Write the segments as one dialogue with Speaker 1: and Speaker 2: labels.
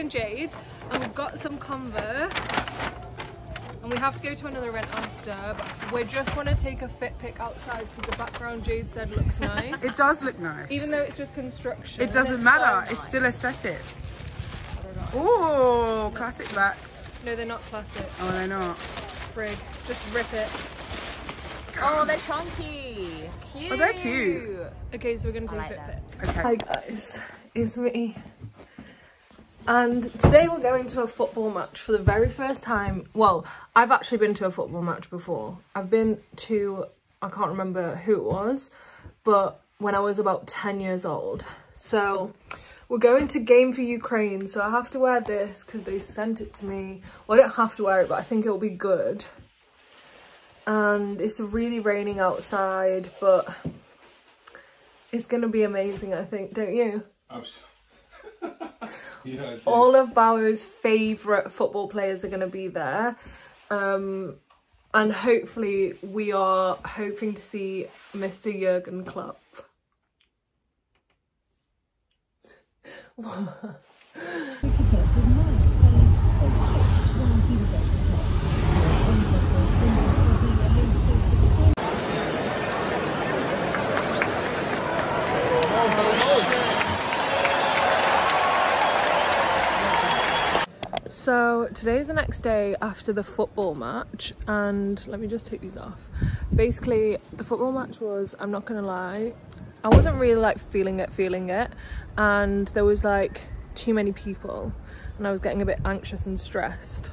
Speaker 1: and Jade and we've got some Converse. And we have to go to another event after, but we just want to take a fit pic outside because the background Jade said looks nice.
Speaker 2: It does look nice.
Speaker 1: Even though it's just construction.
Speaker 2: it doesn't matter. It's still aesthetic. Oh, classic backs.
Speaker 1: No, they're not classic.
Speaker 2: Oh, they're not.
Speaker 1: Frig. Just rip it.
Speaker 3: Oh, they're chunky. Cute.
Speaker 2: Oh, they're cute.
Speaker 1: Okay, so we're gonna take
Speaker 3: like
Speaker 1: a fit
Speaker 3: that.
Speaker 1: pic.
Speaker 2: Okay.
Speaker 1: Hi guys, it's me. And today we're going to a football match for the very first time. Well, I've actually been to a football match before. I've been to, I can't remember who it was, but when I was about 10 years old. So we're going to Game for Ukraine. So I have to wear this because they sent it to me. Well, I don't have to wear it, but I think it'll be good. And it's really raining outside, but it's going to be amazing, I think, don't you?
Speaker 4: Yeah,
Speaker 1: all of Bauer's favourite football players are going to be there. Um, and hopefully we are hoping to see Mr. Jurgen Klopp. So today is the next day after the football match and let me just take these off. Basically the football match was, I'm not gonna lie, I wasn't really like feeling it, feeling it and there was like too many people and I was getting a bit anxious and stressed.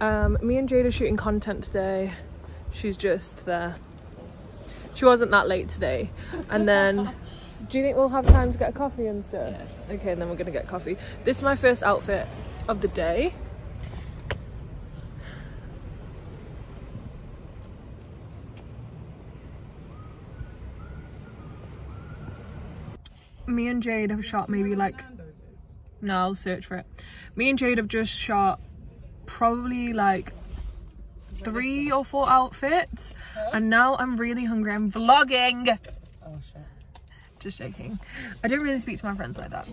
Speaker 1: Um, me and Jade are shooting content today. She's just there. She wasn't that late today. And then, do you think we'll have time to get a coffee and stuff? Okay, and then we're gonna get coffee. This is my first outfit of the day. Me and Jade have shot maybe like no, I'll search for it. Me and Jade have just shot probably like three or four outfits and now I'm really hungry. I'm vlogging. Just joking. I don't really speak to my friends like that.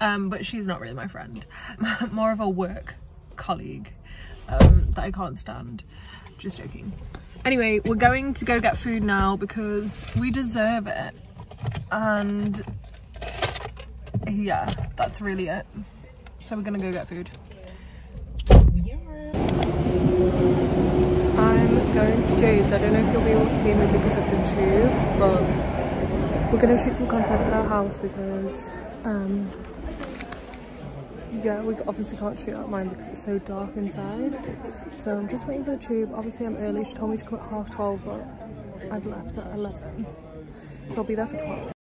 Speaker 1: Um, but she's not really my friend. More of a work colleague um, that I can't stand. Just joking. Anyway, we're going to go get food now because we deserve it. And yeah, that's really it. So we're gonna go get food. I'm going to Jade's. I don't know if you'll be able to hear me because of the tube, but we're gonna shoot some content at our house because um yeah we obviously can't shoot at mine because it's so dark inside. So i'm just waiting for the tube. Obviously i'm early. She told me to come at half 12 but i've left at 11 so i'll be there for 12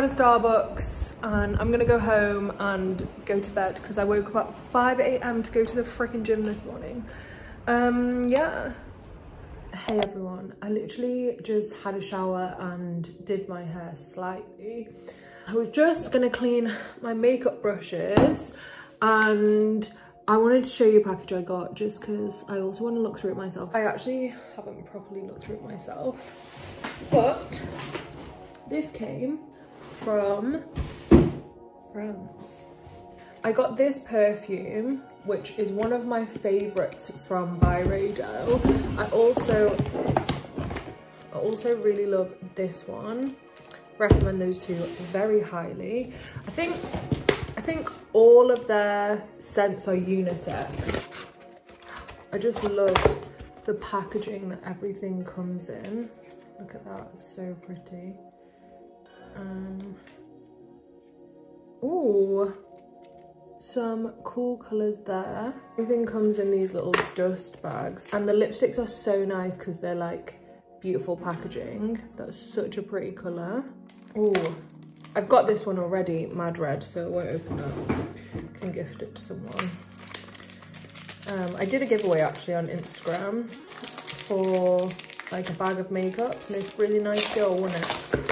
Speaker 1: had a Starbucks and I'm gonna go home and go to bed because I woke up at 5 a.m. to go to the freaking gym this morning. Um, yeah. Hey everyone, I literally just had a shower and did my hair slightly. I was just gonna clean my makeup brushes and I wanted to show you a package I got just because I also want to look through it myself. I actually haven't properly looked through it myself, but this came from France. I got this perfume, which is one of my favorites from Byredo. I also, I also really love this one. Recommend those two very highly. I think, I think all of their scents are unisex. I just love the packaging that everything comes in. Look at that, it's so pretty. Um, ooh, some cool colours there. Everything comes in these little dust bags and the lipsticks are so nice because they're like beautiful packaging. That's such a pretty colour. Oh, I've got this one already, Mad Red, so it won't open up. Can gift it to someone. Um, I did a giveaway actually on Instagram for like a bag of makeup and this really nice girl won it.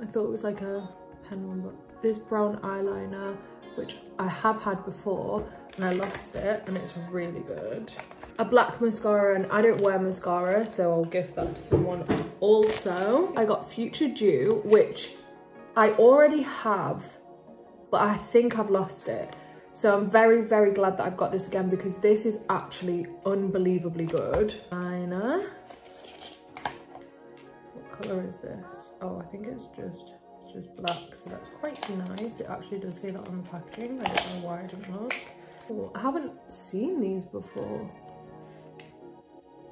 Speaker 1: I thought it was like a pen one, but this brown eyeliner, which I have had before and I lost it and it's really good. A black mascara and I don't wear mascara, so I'll gift that to someone. Also, I got Future Dew, which I already have, but I think I've lost it. So I'm very, very glad that I've got this again because this is actually unbelievably good. Liner. What colour is this? Oh, I think it's just it's just black, so that's quite nice. It actually does say that on the packaging. I don't know why I didn't look. Oh, I haven't seen these before.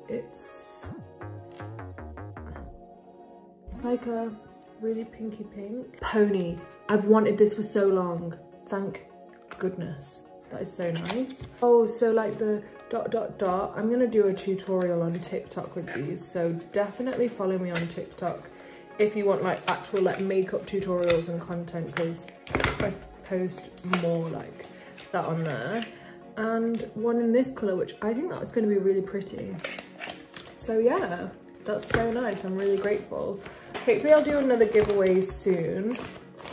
Speaker 1: It's it's like a really pinky pink. Pony. I've wanted this for so long. Thank goodness. That is so nice. Oh, so like the dot dot dot. I'm gonna do a tutorial on TikTok with these. So definitely follow me on TikTok if you want like actual like makeup tutorials and content because I post more like that on there. And one in this colour, which I think that's gonna be really pretty. So yeah, that's so nice. I'm really grateful. Hopefully I'll do another giveaway soon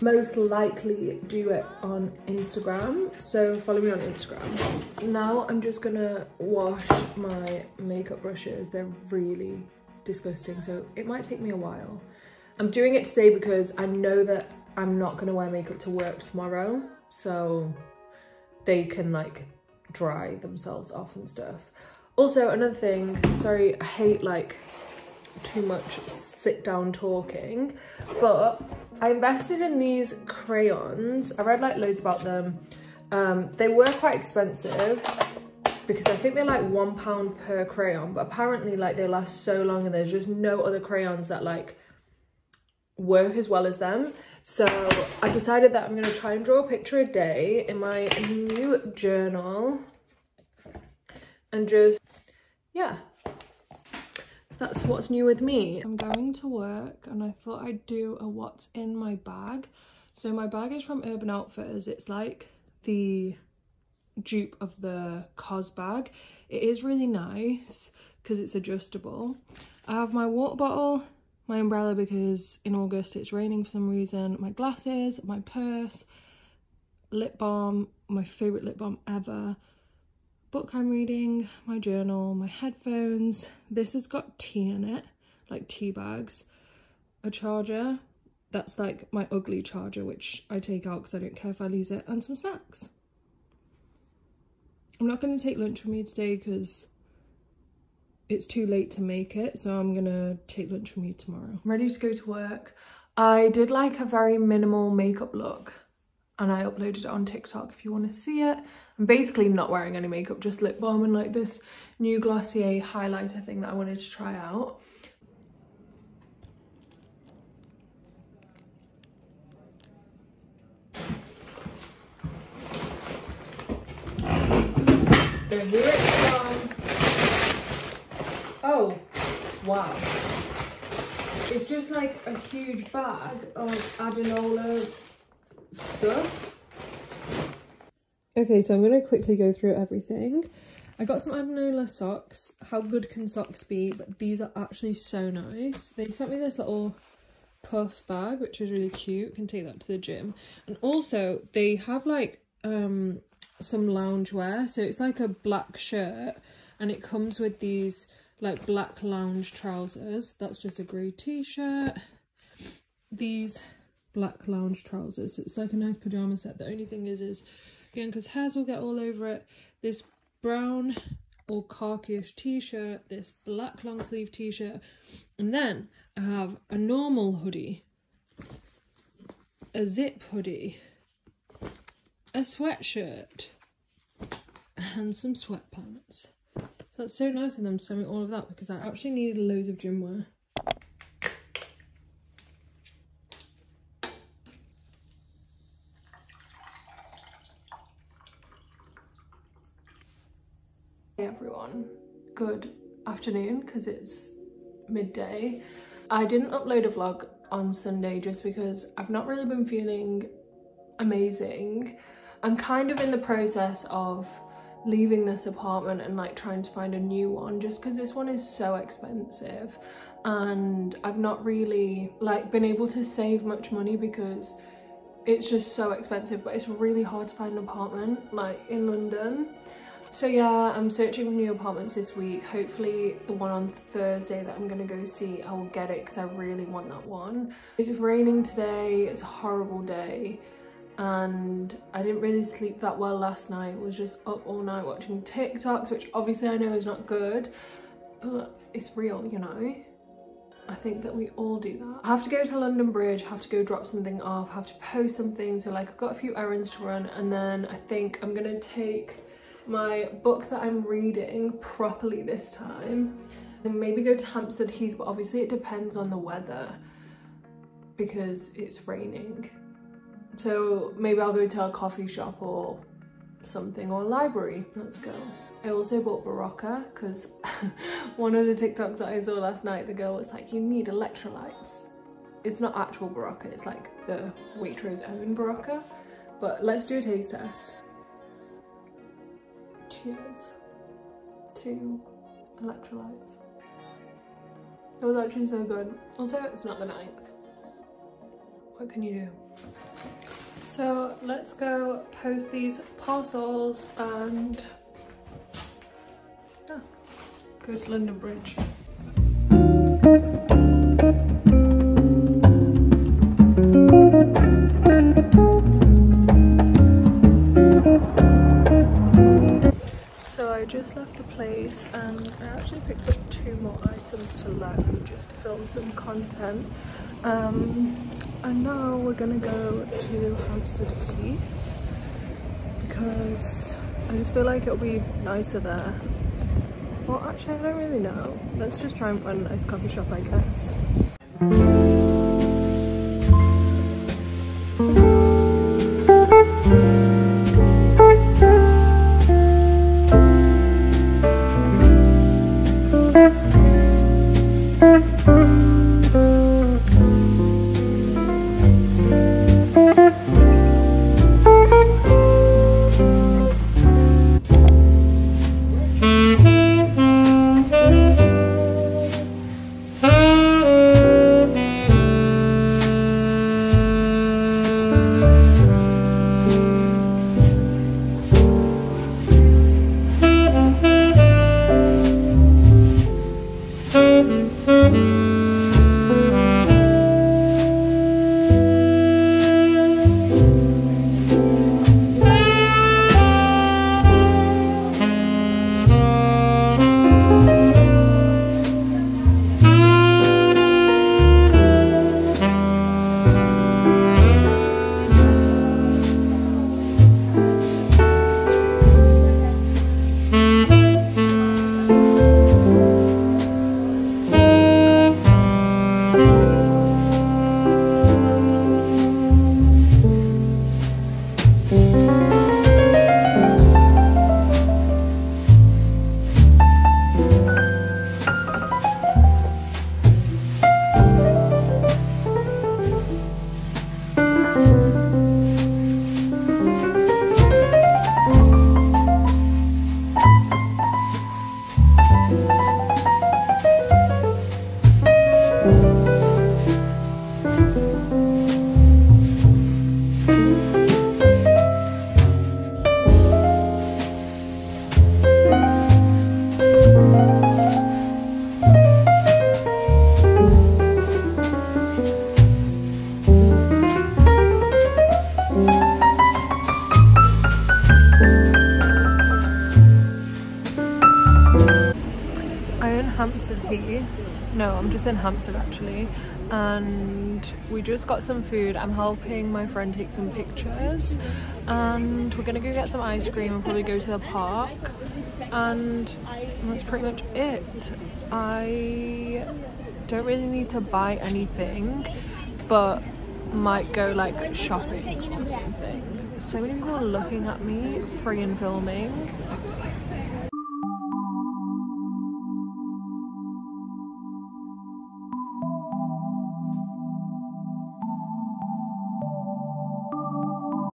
Speaker 1: most likely do it on Instagram. So follow me on Instagram. Now I'm just gonna wash my makeup brushes. They're really disgusting. So it might take me a while. I'm doing it today because I know that I'm not gonna wear makeup to work tomorrow. So they can like dry themselves off and stuff. Also another thing, sorry, I hate like too much sit down talking, but I invested in these crayons. I read like loads about them. Um, they were quite expensive because I think they're like one pound per crayon, but apparently like they last so long and there's just no other crayons that like work as well as them. So I decided that I'm gonna try and draw a picture a day in my new journal and just, yeah, that's what's new with me. I'm going to work and I thought I'd do a what's in my bag. So my bag is from Urban Outfitters. It's like the dupe of the COS bag. It is really nice because it's adjustable. I have my water bottle, my umbrella because in August it's raining for some reason, my glasses, my purse, lip balm, my favourite lip balm ever, book I'm reading, my journal, my headphones. This has got tea in it, like tea bags. A charger, that's like my ugly charger, which I take out because I don't care if I lose it, and some snacks. I'm not going to take lunch with me today because it's too late to make it, so I'm going to take lunch with me tomorrow. I'm ready to go to work. I did like a very minimal makeup look and I uploaded it on TikTok if you want to see it. I'm basically not wearing any makeup, just lip balm and like this new Glossier highlighter thing that I wanted to try out. Oh, wow. It's just like a huge bag of Adanola stuff. Okay, so I'm going to quickly go through everything. I got some Adanola socks. How good can socks be? But these are actually so nice. They sent me this little puff bag, which is really cute. Can take that to the gym. And also, they have like um some loungewear. So it's like a black shirt and it comes with these like black lounge trousers. That's just a grey t-shirt. These black lounge trousers. So it's like a nice pyjama set. The only thing is, is Bianca's hairs will get all over it. This brown or khaki-ish t-shirt, this black long sleeve t-shirt, and then I have a normal hoodie, a zip hoodie, a sweatshirt, and some sweatpants. So that's so nice of them to send me all of that because I actually needed loads of gym wear. Good afternoon because it's midday. I didn't upload a vlog on Sunday just because I've not really been feeling amazing. I'm kind of in the process of leaving this apartment and like trying to find a new one just because this one is so expensive and I've not really like been able to save much money because it's just so expensive but it's really hard to find an apartment like in London so yeah I'm searching for new apartments this week hopefully the one on Thursday that I'm gonna go see I will get it because I really want that one it's raining today it's a horrible day and I didn't really sleep that well last night. was just up all night watching TikToks, which obviously I know is not good, but it's real, you know? I think that we all do that. I have to go to London Bridge, have to go drop something off, have to post something. So like I've got a few errands to run and then I think I'm gonna take my book that I'm reading properly this time and maybe go to Hampstead Heath, but obviously it depends on the weather because it's raining. So maybe I'll go to a coffee shop or something or a library. Let's go. I also bought Berocca because one of the TikToks that I saw last night, the girl was like, you need electrolytes. It's not actual Berocca, it's like the Waitrose own Berocca. But let's do a taste test. Cheers to electrolytes. It was actually so good. Also, it's not the ninth. What can you do? So let's go post these parcels and yeah, go to London Bridge. Place and I actually picked up two more items to load just to film some content. Um, and now we're gonna go to Hampstead Heath because I just feel like it'll be nicer there. Well, actually, I don't really know. Let's just try and find a nice coffee shop, I guess. Just in Hampstead actually. And we just got some food. I'm helping my friend take some pictures. And we're gonna go get some ice cream and probably go to the park. And that's pretty much it. I don't really need to buy anything, but might go like shopping or something. So many people are looking at me, free and filming.